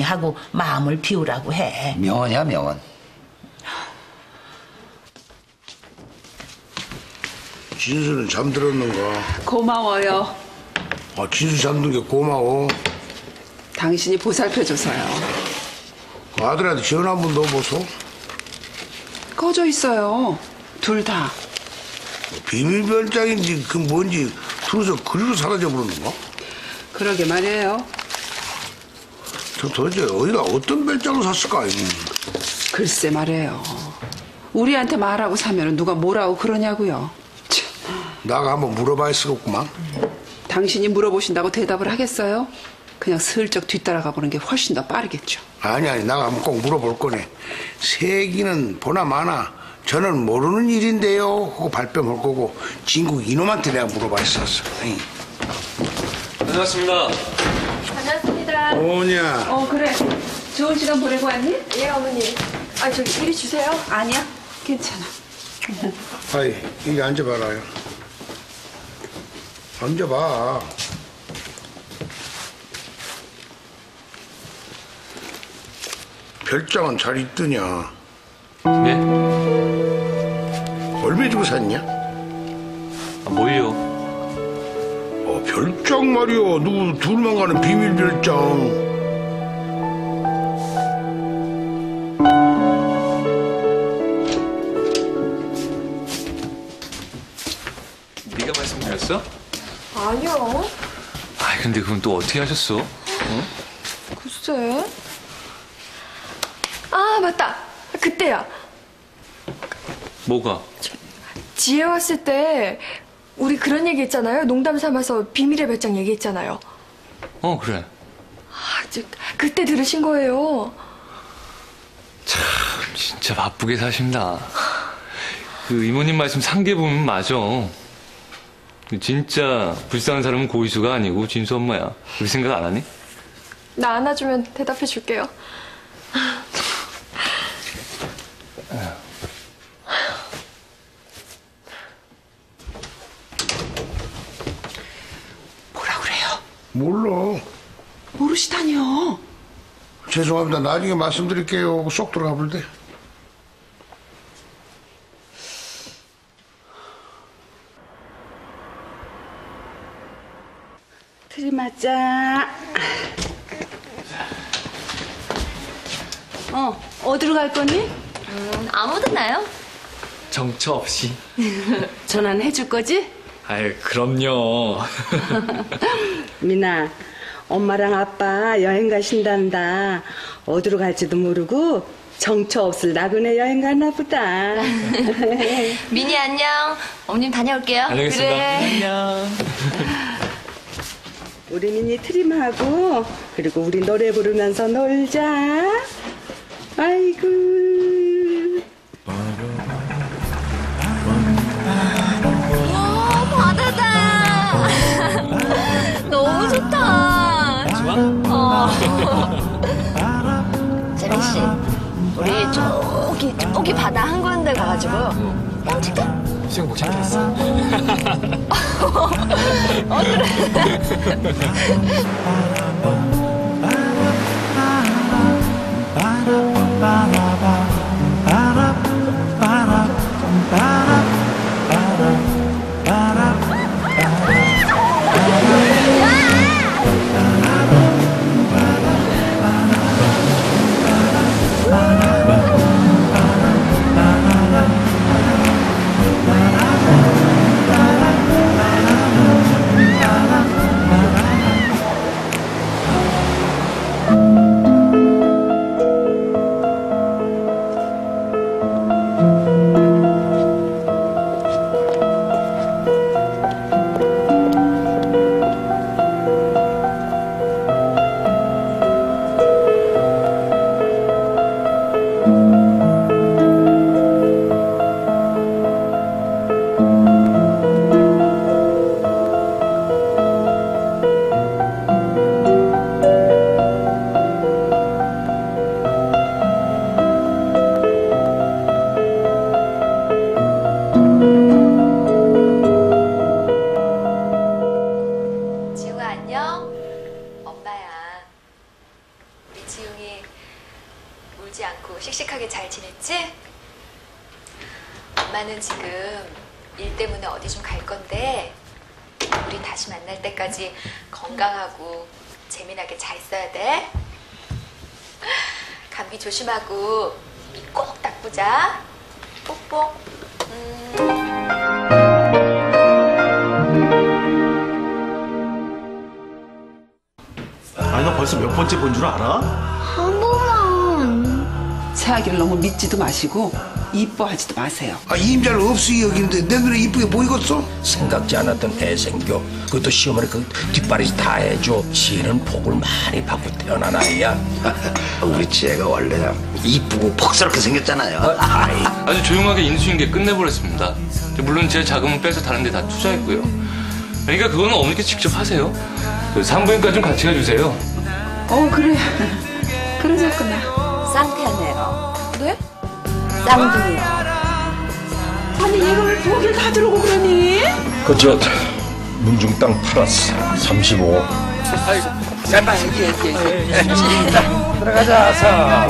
하고 마음을 비우라고 해. 명언이야 명언. 진수는 잠들었는가? 고마워요. 아, 진수 잠든 게 고마워. 당신이 보살펴줘서요. 아들한테 전화 한 번 넣어보소. 꺼져 있어요. 둘 다. 비밀별장인지 그 뭔지 둘이서 그리로 사라져 버리는가? 그러게 말이에요. 저 도대체 어디가 어떤 별장을 샀을까? 글쎄 말이에요. 우리한테 말하고 사면 누가 뭐라고 그러냐고요. 참, 나가 한번 물어봐야 쓰겠구만. 당신이 물어보신다고 대답을 하겠어요? 그냥 슬쩍 뒤따라가 보는 게 훨씬 더 빠르겠죠. 아니 아니 나가 한번 꼭 물어볼 거네. 세기는 보나 마나 저는 모르는 일인데요 하고 발뺌할 거고 진국 이놈한테 내가 물어봐 있었어. 에이. 반갑습니다. 뭐냐? 어 그래. 좋은 시간 보내고 왔니? 예, 어머니. 아, 저기 이리 주세요. 아니야. 괜찮아. 아이 여기 앉아봐라요. 앉아봐. 별장은 잘 있더냐? 네? 얼마 주고 샀냐? 아, 뭘요? 어, 별장 말이오. 누구 둘만 가는 비밀 별장. 네가 말씀 드렸어? 아니요. 아 근데 그건 또 어떻게 하셨어? 글쎄. 아, 맞다. 그때야. 뭐가? 지혜 왔을 때 우리 그런 얘기 했잖아요. 농담 삼아서 비밀의 별장 얘기했잖아요. 어 그래. 아, 저, 그때 들으신 거예요. 진짜 바쁘게 사신다. 그 이모님 말씀 상계 보면 맞아. 진짜 불쌍한 사람은 고이수가 아니고 진수 엄마야. 그렇게 생각 안 하니? 나 안아주면 대답해 줄게요. 뭐라 그래요? 몰라. 모르시다니요. 죄송합니다. 나중에 말씀드릴게요. 하고 쏙 들어가 볼때. 들이맞자. 어, 어디로 갈 거니? 아무든 나요? 정처 없이. 전화는 해줄 거지? 아유 그럼요. 미나, 엄마랑 아빠 여행 가신단다. 어디로 갈지도 모르고 정처 없을 나그네 여행 가나 보다. 미니 안녕. 어머님 다녀올게요. 다녀오겠습니다. 그래. 안녕. 우리 미니 트림하고 그리고 우리 노래 부르면서 놀자. 아이고. 재민 씨, 우리 저기 저기 바다 한 군데 가가지고 뻥 칠까? 수영복 챙겼어. 어 그래. 울지 않고 씩씩하게 잘 지냈지? 엄마는 지금 일 때문에 어디 좀 갈 건데 우리 다시 만날 때까지 건강하고 재미나게 잘 있어야 돼. 감기 조심하고 입꼭 닦고자. 뽁뽁. 아니 너 벌써 몇 번째 본 줄 알아? 새 아기를 너무 믿지도 마시고 이뻐하지도 마세요. 아, 임자를 없이 여기는데 내 눈에 이쁘게 보이겠어? 생각지 않았던 애생교 그것도 시어머니 그 뒷바리 다 해줘 지는 복을 많이 받고 태어난 아이야 우리 지혜가 원래 이쁘고 폭스럽게 생겼잖아요. 아이 아주 조용하게 인수인계 끝내버렸습니다. 물론 제 자금은 빼서 다른 데 다 투자했고요. 그러니까 그거는 어머니께 직접 하세요. 그 산부인과 좀 같이 가주세요. 어 그래 그러자꾸나. 쌍태네요. 네? 쌍둥이요. 아니 얘가 왜 부엌을 다 들어오고 그러니? 그저 문중 땅 팔았어 35 아이, 들어가자 사